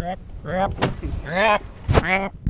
rap, rap, rap, rap.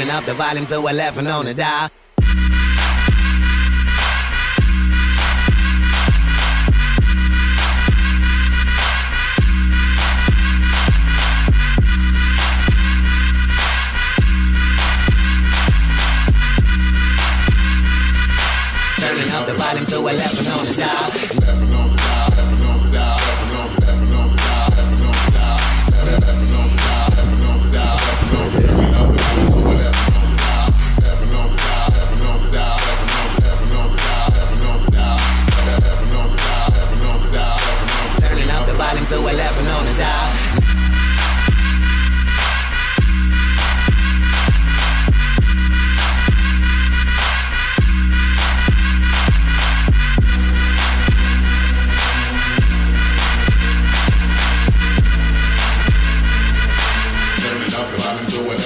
turning up the volume to 11 on the dial Turning up the volume to 11 on the dial. Turning Every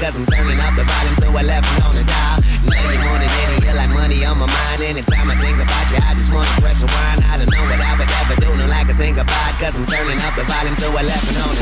Cause I'm turning up the volume so to 11 on the dial. Know you more than any, you're like money on my mind. Anytime I think about you, I just wanna press rewind. I don't know what I would ever do, no like I think about. Cause I'm turning up the volume so to 11 on the.